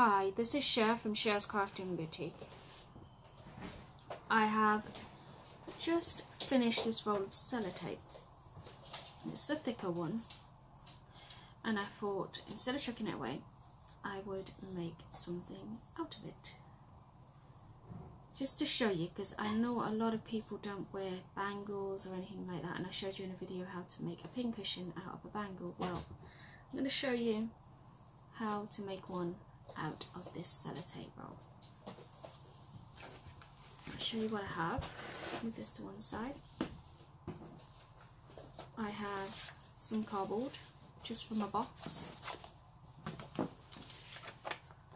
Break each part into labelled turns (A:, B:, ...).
A: Hi, this is Sher from Sher's Crafting Boutique. I have just finished this roll of sellotape. It's the thicker one. And I thought, instead of chucking it away, I would make something out of it. Just to show you, because I know a lot of people don't wear bangles or anything like that, and I showed you in a video how to make a pincushion out of a bangle. Well, I'm going to show you how to make one out of this sellotape roll. I'll show you what I have. Move this to one side. I have some cardboard, just from a box.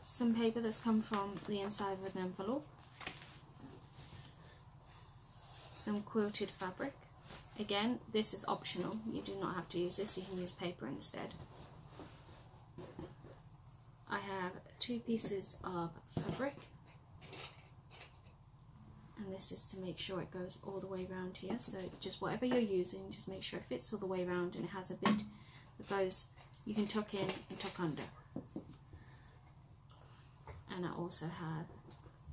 A: Some paper that's come from the inside of an envelope. Some quilted fabric. Again, this is optional. You do not have to use this. You can use paper instead. I have two pieces of fabric. And this is to make sure it goes all the way around here. So just whatever you're using just make sure it fits all the way around and it has a bit that goes you can tuck in and tuck under. And I also have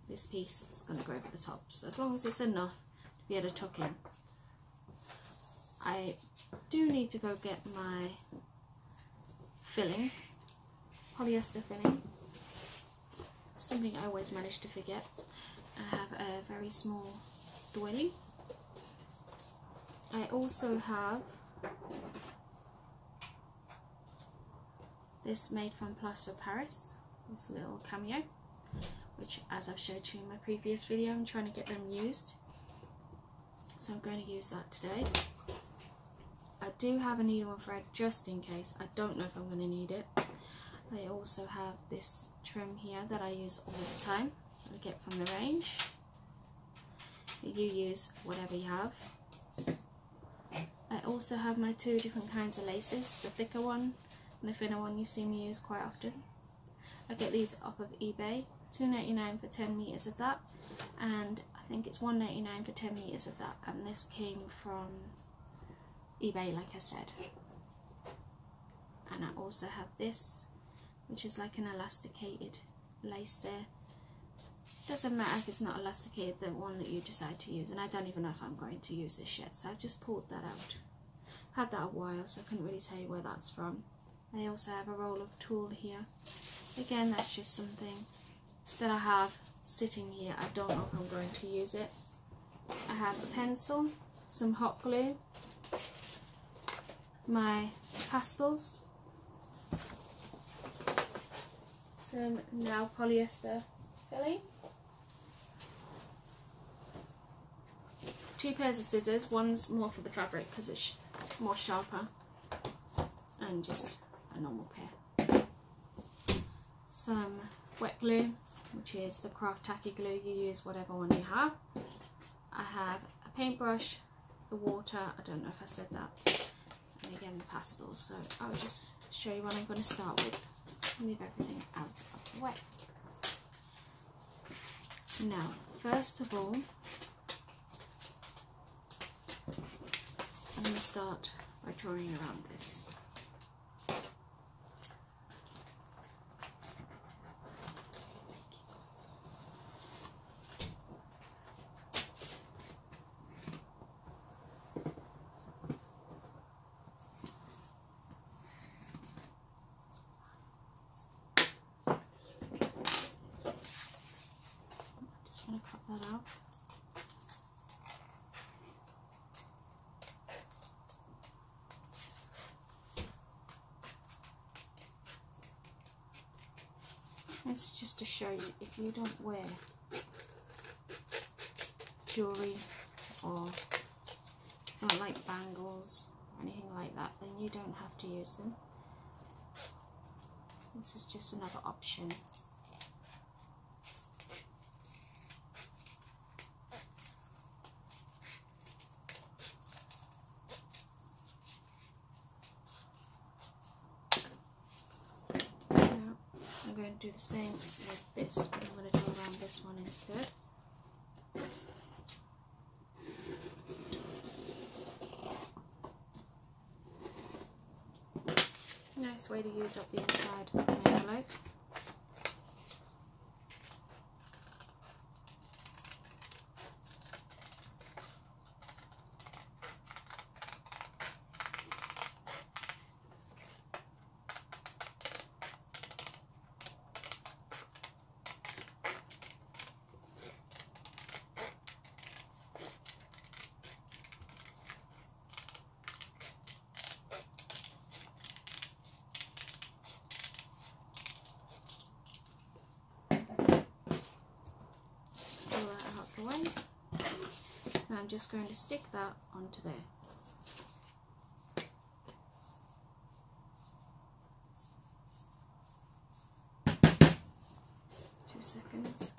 A: this piece that's going to go over the top. So as long as it's enough to be able to tuck in. I do need to go get my filling polyester filling. Something I always manage to forget. I have a very small doily. I also have this made from Plaster of Paris, this little cameo, which as I've showed you in my previous video, I'm trying to get them used. So I'm going to use that today. I do have a needle and thread just in case. I don't know if I'm going to need it. I also have this trim here that I use all the time. I get from the range. You use whatever you have. I also have my two different kinds of laces, the thicker one and the thinner one you see me use quite often. I get these off of eBay, $2.99 for 10 metres of that and I think it's $1.99 for 10 metres of that and this came from eBay like I said. And I also have this which is like an elasticated lace there. Doesn't matter if it's not elasticated, the one that you decide to use. And I don't even know if I'm going to use this yet, so I've just pulled that out. Had that a while, so I couldn't really tell you where that's from. I also have a roll of tulle here. Again, that's just something that I have sitting here. I don't know if I'm going to use it. I have a pencil, some hot glue, my pastels, some now polyester filling. Two pairs of scissors, one's more for the fabric because it's more sharper and just a normal pair. Some wet glue, which is the craft tacky glue, you use whatever one you have. I have a paintbrush, the water, I don't know if I said that, and again the pastels, so I'll just show you what I'm going to start with move everything out of the way. Now, first of all, I'm going to start by drawing around this. that out. It's just to show you if you don't wear jewellery or don't like bangles or anything like that then you don't have to use them. This is just another option do the same with this, but I'm going to do around this one instead. Nice way to use up the inside of the envelope. Just going to stick that onto there. Two seconds.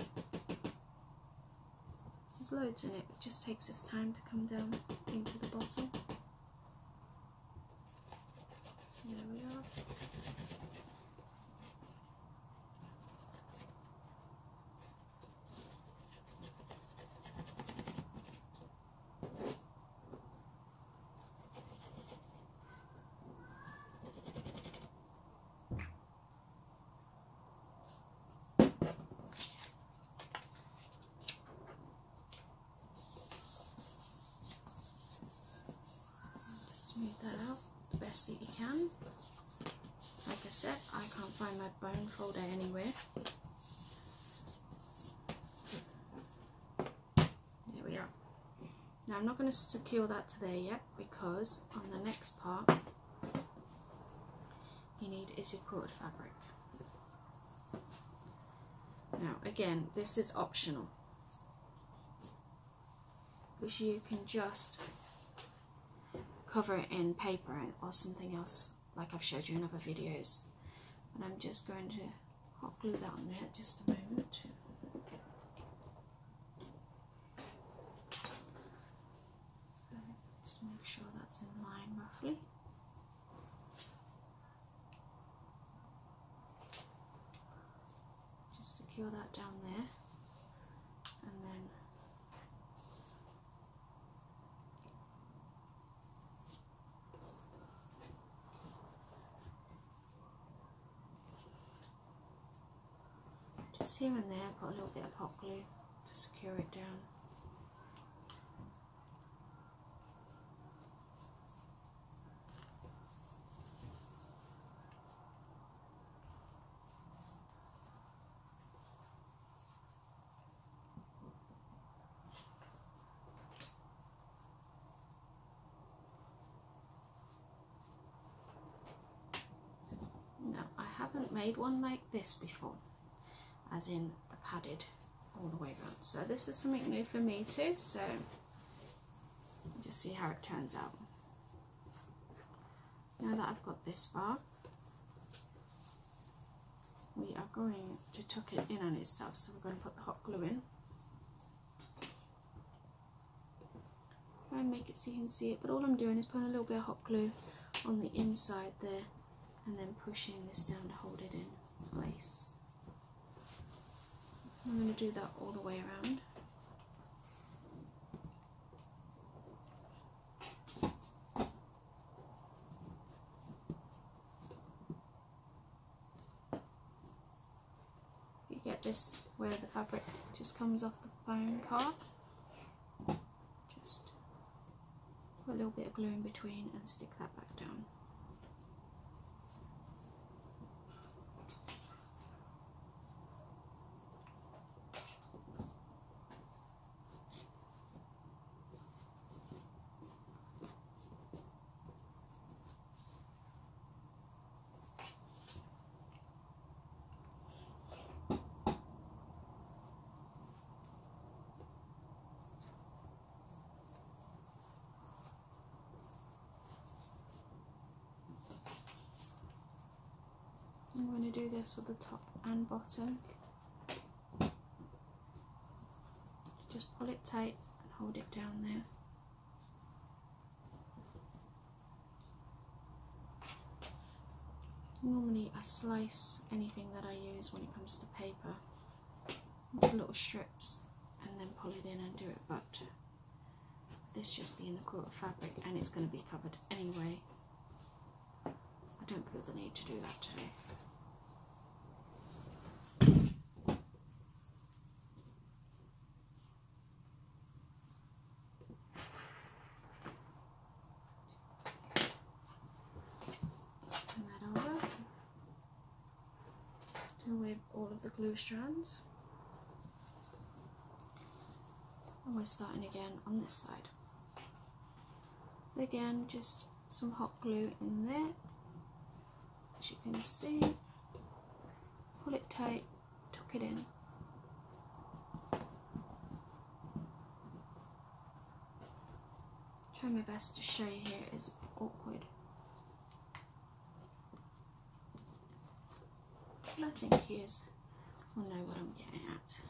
A: There's loads in it, it just takes its time to come down into the bottle. There we are. smooth that out the best that you can. Like I said, I can't find my bone folder anywhere. There we are. Now I'm not going to secure that to there yet because on the next part you need is your cord fabric. Now again, this is optional which you can just cover it in paper or something else like I've showed you in other videos. And I'm just going to hot glue that on there just a moment. So just make sure that's in line roughly. Just secure that down there and then just here and there put a little bit of hot glue to secure it down. No, I haven't made one like this before as in the padded all the way around. So this is something new for me too, so just see how it turns out. Now that I've got this far, we are going to tuck it in on itself, so we're going to put the hot glue in. Try and make it so you can see it, but all I'm doing is putting a little bit of hot glue on the inside there and then pushing this down to hold it in place. I'm going to do that all the way around. You get this where the fabric just comes off the foam part. Just put a little bit of glue in between and stick that back down. I'm going to do this with the top and bottom. Just pull it tight and hold it down there. Normally I slice anything that I use when it comes to paper into little strips and then pull it in and do it but this just being the quilted fabric and it's going to be covered anyway I don't feel the need to do that today. Turn that over. Till we have glue strands. And we're starting again on this side. So again, just some hot glue in there. As you can see, pull it tight, tuck it in. Try my best to show you here is awkward. I think he is will know what I'm getting at.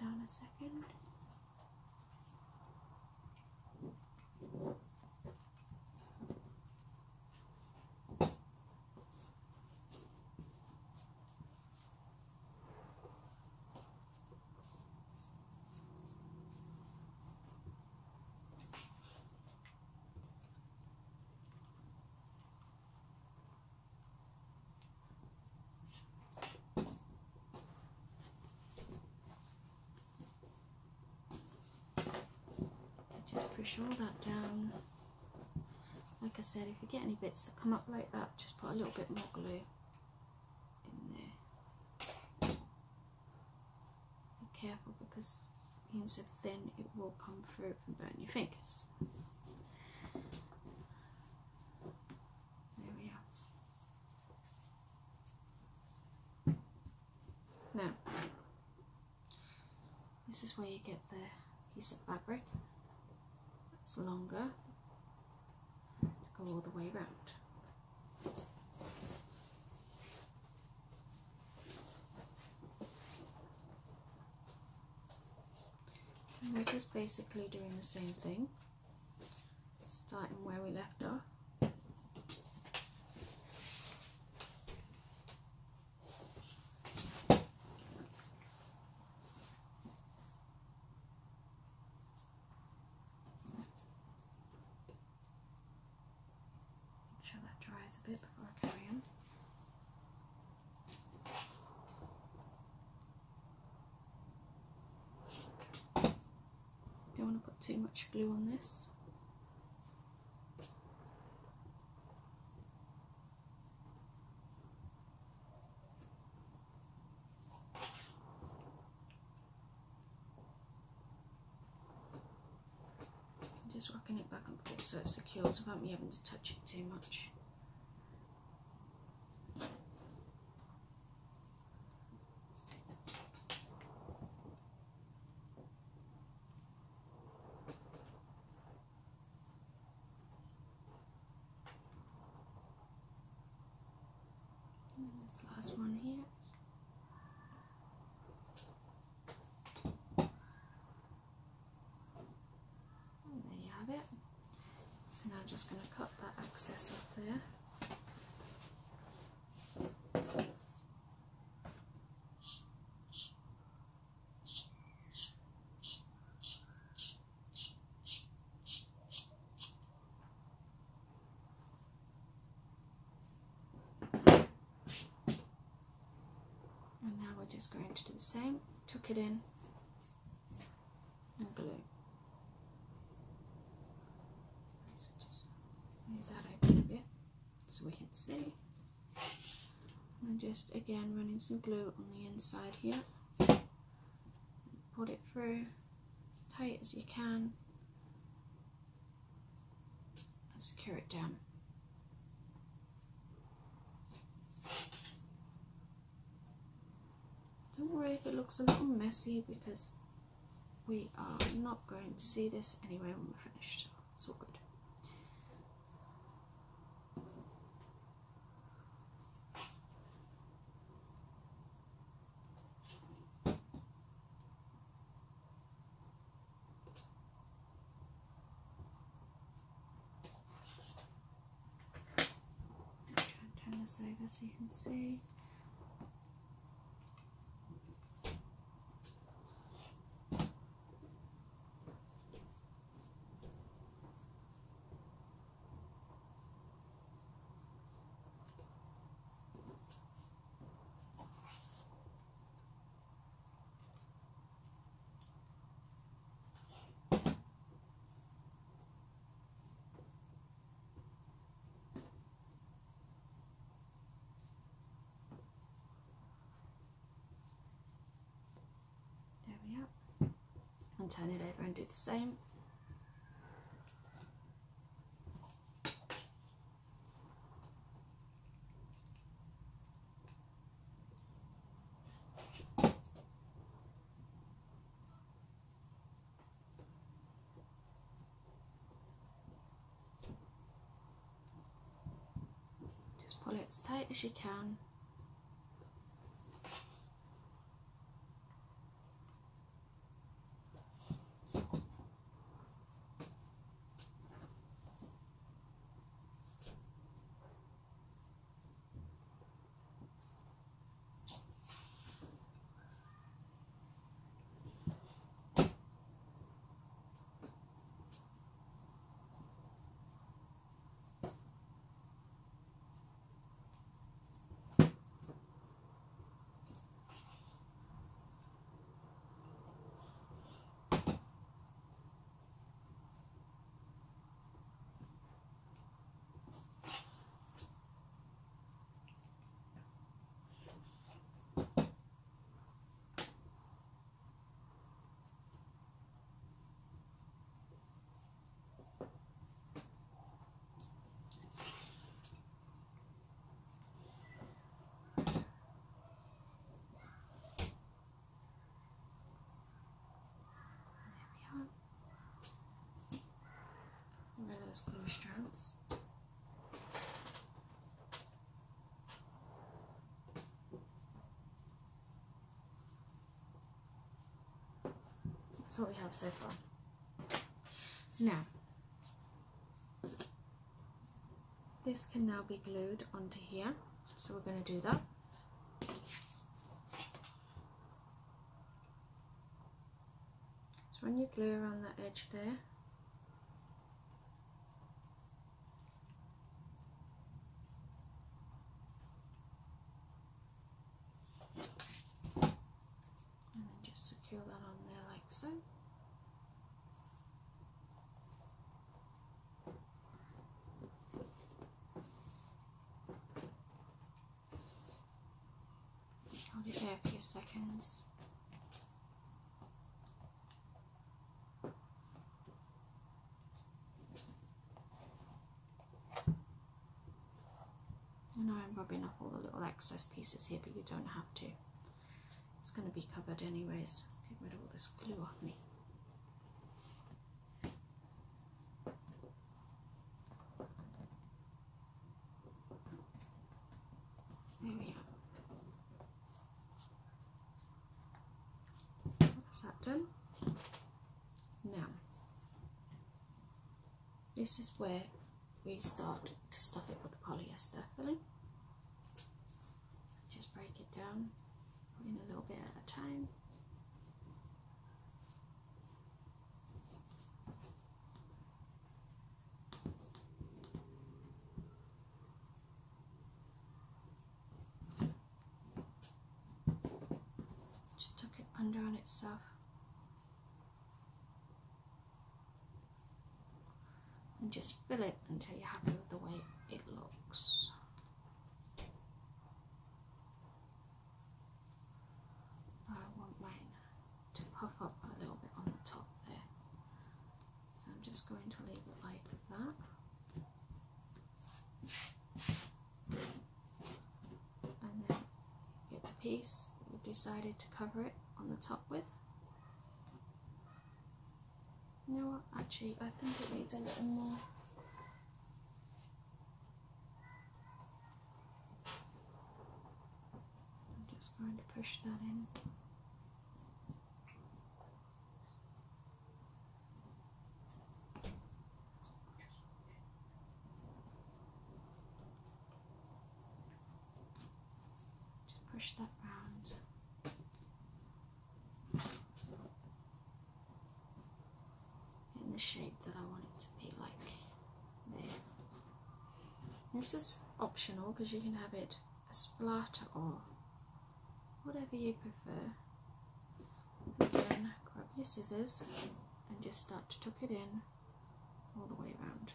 A: Down a second. just push all that down. Like I said if you get any bits that come up like that just put a little bit more glue in there. Be careful because being so thin it will come through and burn your fingers. There we are. Now this is where you get the piece of fabric longer to go all the way around. And we're just basically doing the same thing, starting where we left off. Make sure that dries a bit before I carry on. Don't want to put too much glue on this. just rocking it back and forth so it secures without me having to touch it too much. And this last one here. And there you have it. So now I'm just going to cut that excess off there. And now we're just going to do the same, tuck it in and glue. So just move that open a bit so we can see. And just again running some glue on the inside here. Put it through as tight as you can and secure it down. Don't worry if it looks a little messy because we are not going to see this anyway when we're finished. It's all good. Try and turn so you can see. out and turn it over and do the same. Just pull it as tight as you can those strands. That's what we have so far. Now, this can now be glued onto here, so we're going to do that. So when you glue around that edge there, and then just secure that on there like so. Hold it there for a few seconds. I know I'm rubbing off all the little excess pieces here, but you don't have to. It's going to be covered anyways. Get rid of all this glue off me. There we are. That's that Now, this is where we start to stuff it with the polyester filling. Just break it down, in a little bit at a time. Just tuck it under on itself. Just fill it until you're happy with the way it looks. I want mine to puff up a little bit on the top there. So I'm just going to leave it like that. And then get the piece we've decided to cover it on the top with. You know what, actually I think it needs a little more. I'm just going to push that in. Just push that round. in the shape that I want it to be like there. This is optional because you can have it a splat or whatever you prefer. Again, grab your scissors and just start to tuck it in all the way around.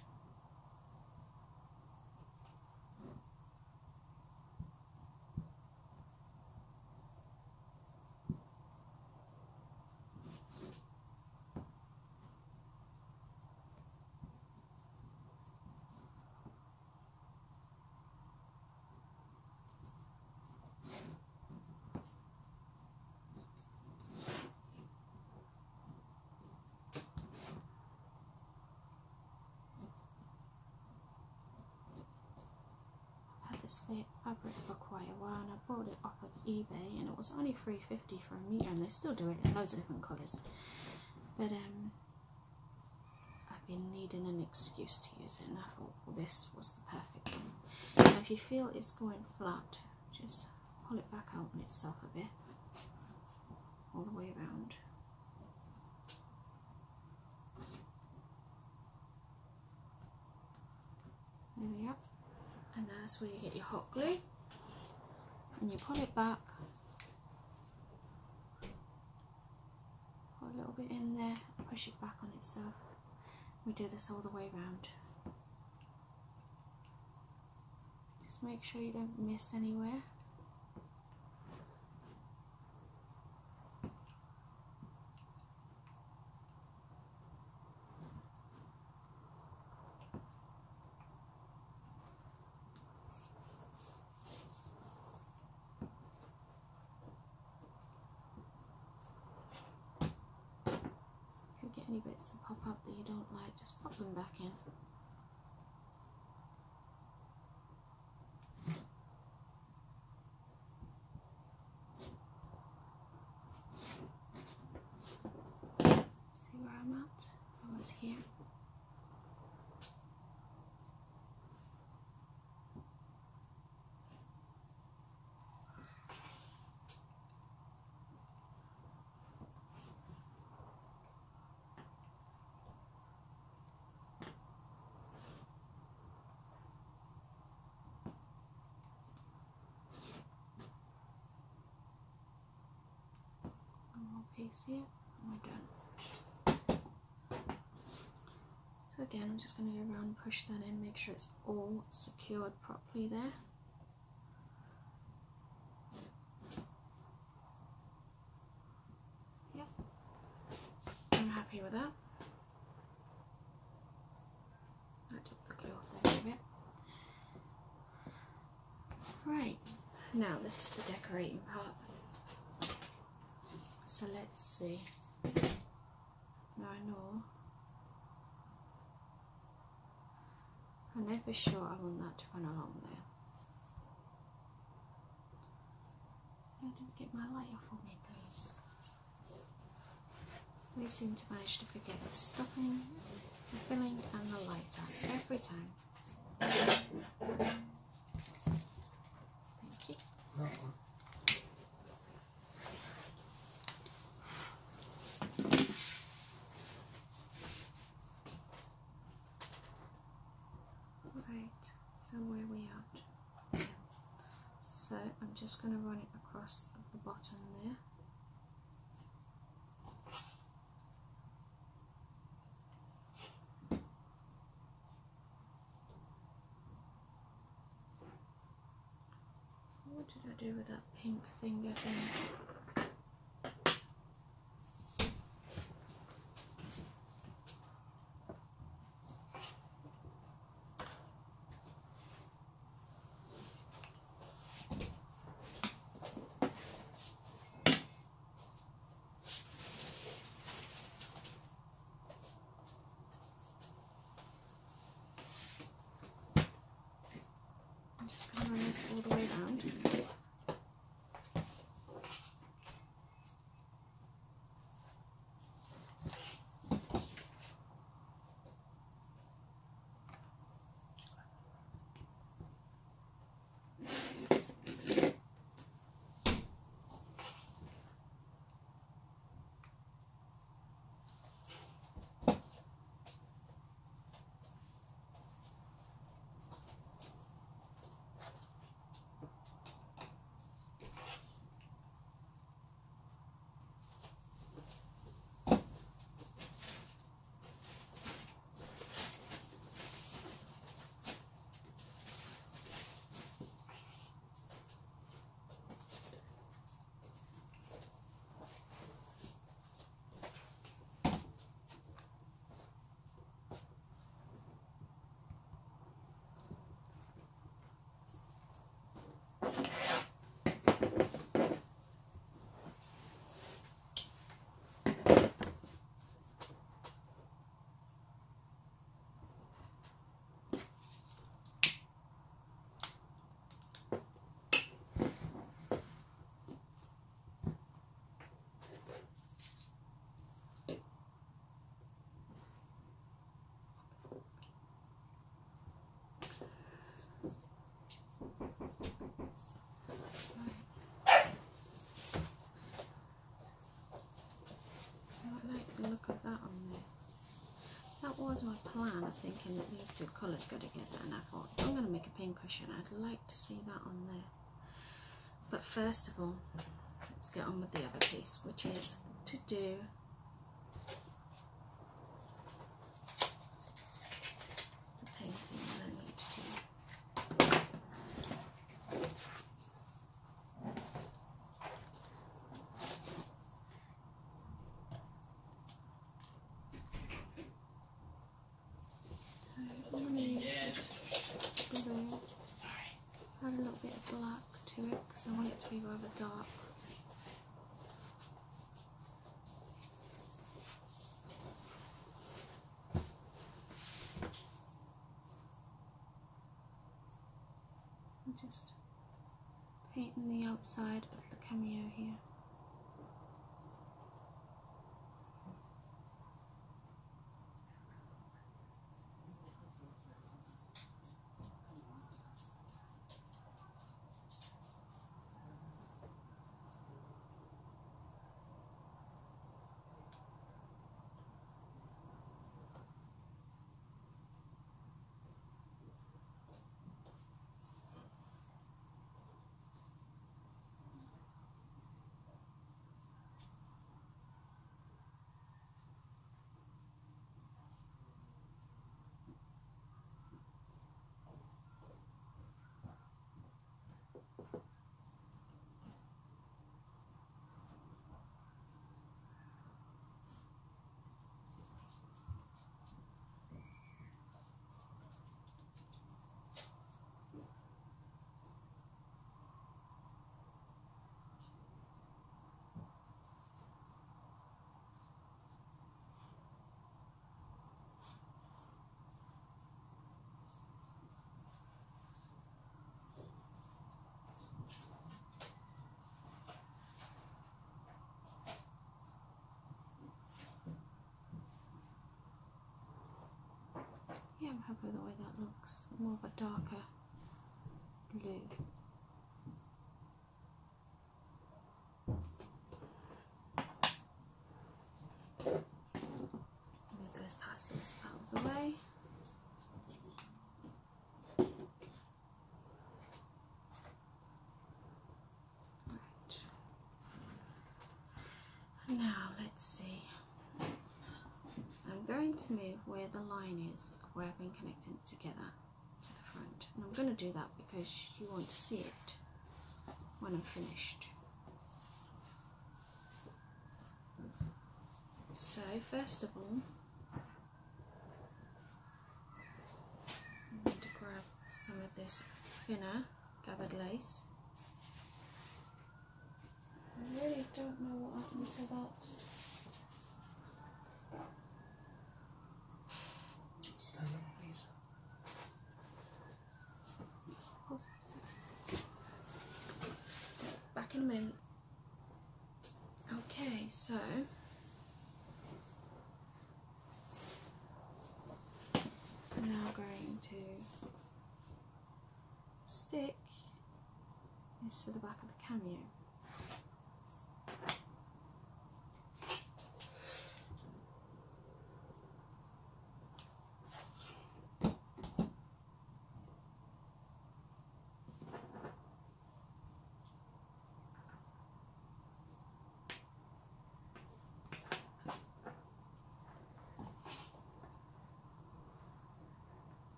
A: Fabric for quite a while and I bought it off of eBay and it was only 350 for a metre and they still do it in loads of different colours. But um, I've been needing an excuse to use it and I thought well this was the perfect one. Now if you feel it's going flat, just pull it back out on itself a bit all the way around. There we are. That's where you get your hot glue. And you pull it back. Put a little bit in there, push it back on itself. We do this all the way around. Just make sure you don't miss anywhere. any bits that pop up that you don't like, just pop them back in. See where I'm at? I was here. Here and we're done. So again, I'm just going to go around and push that in, make sure it's all secured properly there. Yep, I'm happy with that. I took the glue off there a bit. Right, now this is the decorating part so let's see. I know I'm never sure I want that to run along there. I didn't get my light off for me please. We seem to manage to forget the stuffing the filling and the lighter every time thank you so I'm just going to run it across the bottom there. What did I do with that pink finger run this all the way around. was my plan thinking that these two colours go together and I thought I'm going to make a pincushion I'd like to see that on there. But first of all let's get on with the other piece which is to do the outside of the cameo here. Yeah, I'm happy with the way that looks. More of a darker blue. Move those pastels out of the way. Right. Now let's see. Going to move where the line is where I've been connecting it together to the front. And I'm going to do that because you won't see it when I'm finished. So first of all, I'm going to grab some of this thinner gathered lace. I really don't know what happened to that.
B: Stand up, please.
A: Back in a minute. Okay, so I'm now going to stick this to the back of the cameo.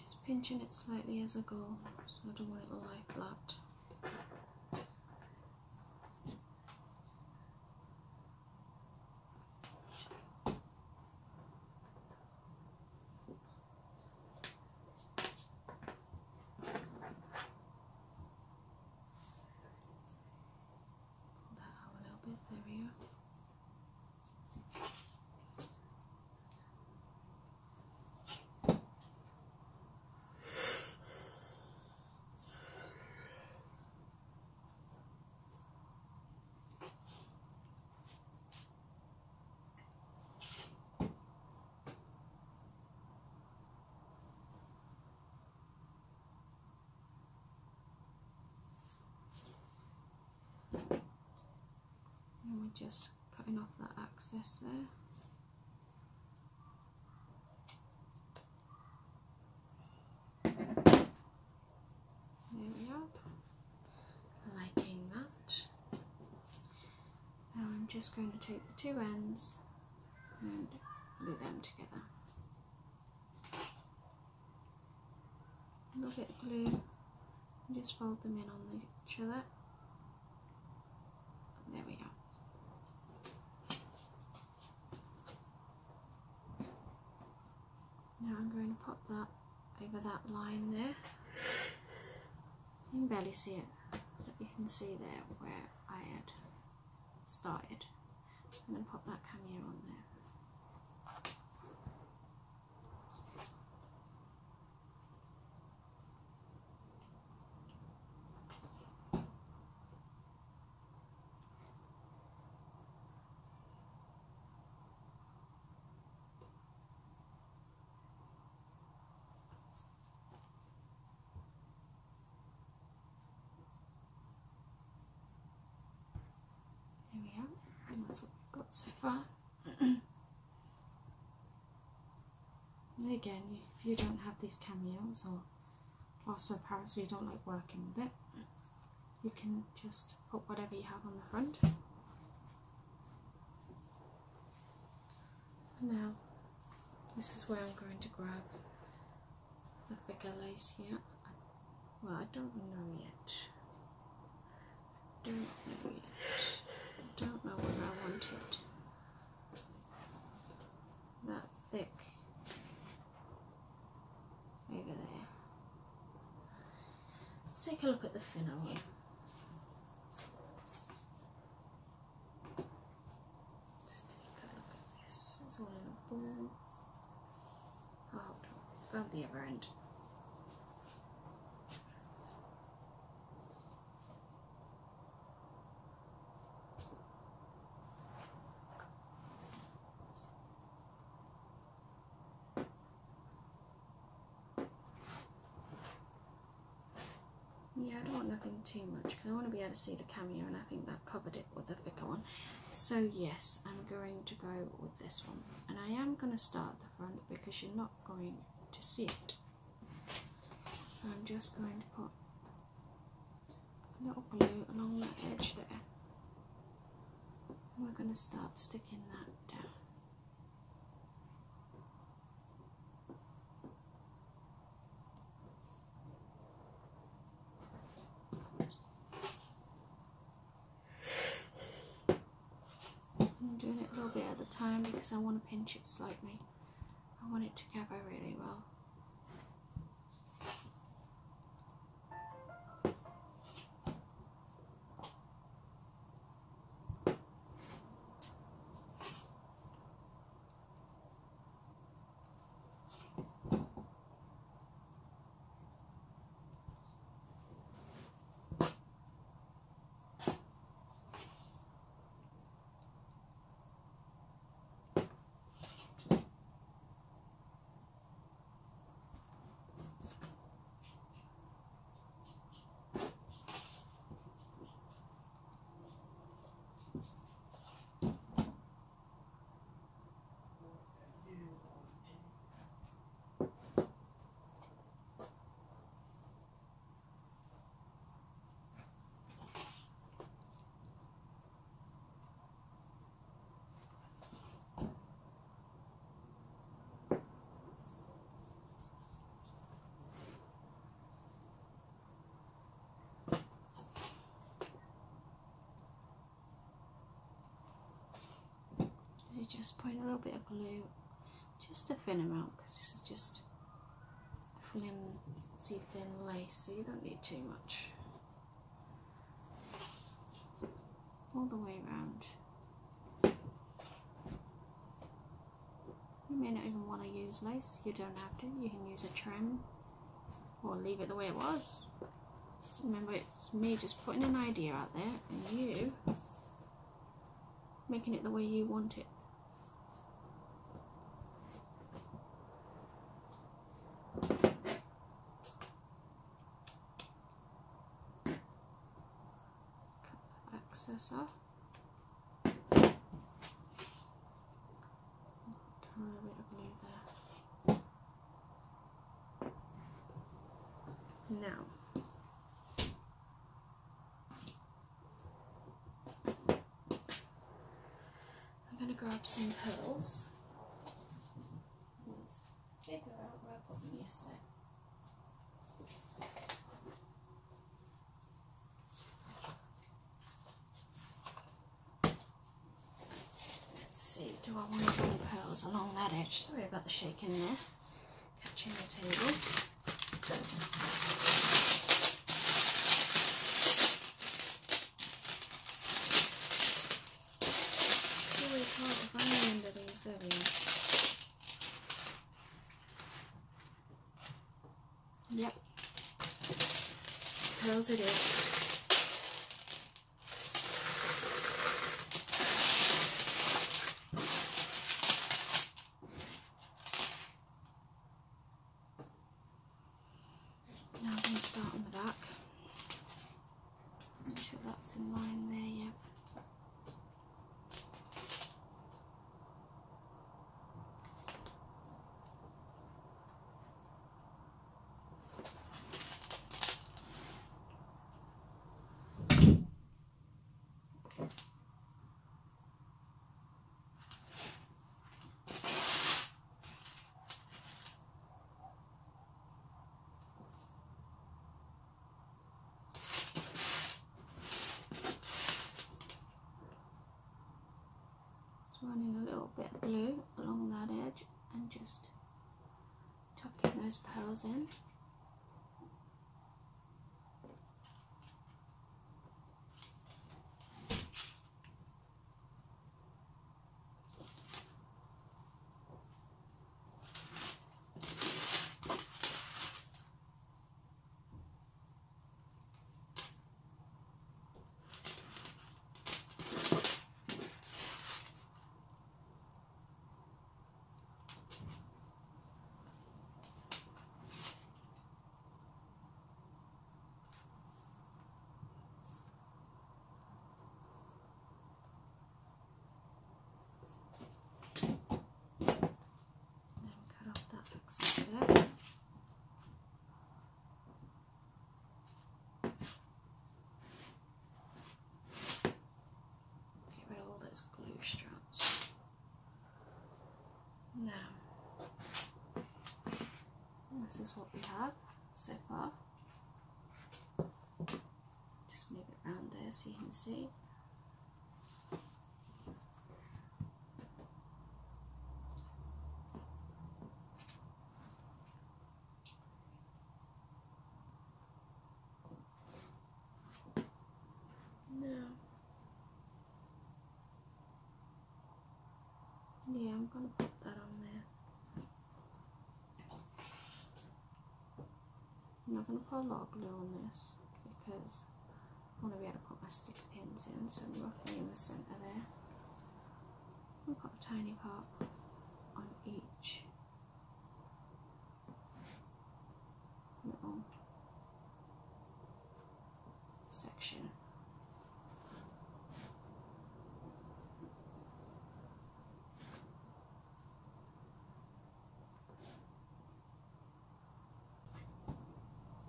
A: Just pinching it slightly as I go, so I don't want it to lie flat. just cutting off that excess there. There we are, liking that. Now I'm just going to take the two ends and glue them together. A little bit of glue and just fold them in on each other pop that over that line there. You can barely see it, but you can see there where I had started. I'm going to pop that cameo on there. There we are, and that's what we've got so far. again, if you don't have these cameos or also Paris, you don't like working with it, you can just put whatever you have on the front. Now, this is where I'm going to grab the thicker lace here. Well, I don't know yet. Don't know yet don't know where I want it that thick over there. Let's take a look at the finner one. Just take a look at this. It's all in a ball. Oh, hold the other end. Want nothing too much because I want to be able to see the cameo and I think that covered it with the thicker one. So yes, I'm going to go with this one. And I am going to start the front because you're not going to see it. So I'm just going to put a little glue along that edge there. And we're going to start sticking that down. I'm doing it a little bit at a time because I want to pinch it slightly. I want it to gather really well. You just put a little bit of glue, just a thin amount, because this is just flimsy thin lace, so you don't need too much. All the way around. You may not even want to use lace, you don't have to, you can use a trim or leave it the way it was. Remember, it's me just putting an idea out there and you making it the way you want it. Now, I'm gonna grab some pearls. Let's figure out where I put them yesterday. Let's see, do I want to the pearls along that edge? Sorry about the shaking there, catching the table. It's always hard these, there we are. Yep. Pearls it is. Now I'm going to start on the back. Make sure that's in line there, yep. Just running a little bit of glue along that edge and just tucking those pearls in. Then cut off that excess there. Get rid of all those glue straps. Now, this is what we have so far. Just move it around there so you can see. Yeah, I'm gonna put that on there. I'm not gonna put a lot of glue on this because I want to be able to put my stick pins in, so I'm roughly in the centre there. I've got a tiny part on each little section.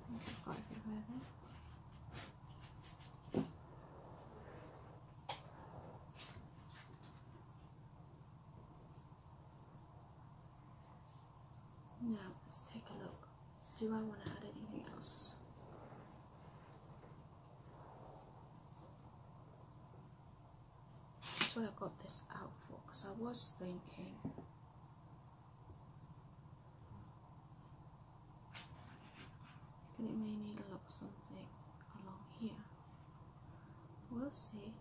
A: I think I've got everywhere there. Now let's take a look. Do I want to add anything else? That's what I got this out for because I was thinking that it may need a look something along here. We'll see.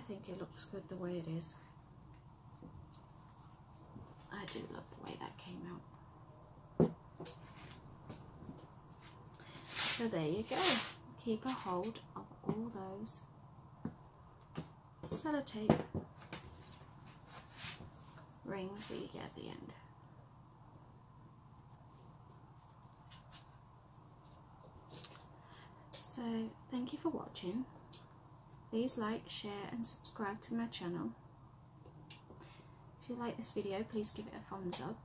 A: I think it looks good the way it is. I do love the way that came out. So there you go. Keep a hold of all those sellotape rings that you get at the end. So thank you for watching. Please like, share and subscribe to my channel. If you like this video, please give it a thumbs up.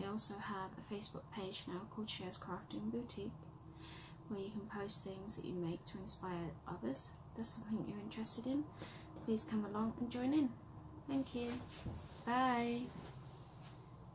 A: I also have a Facebook page now called Sher's Crafting Boutique where you can post things that you make to inspire others. If there's something you're interested in, please come along and join in. Thank you. Bye.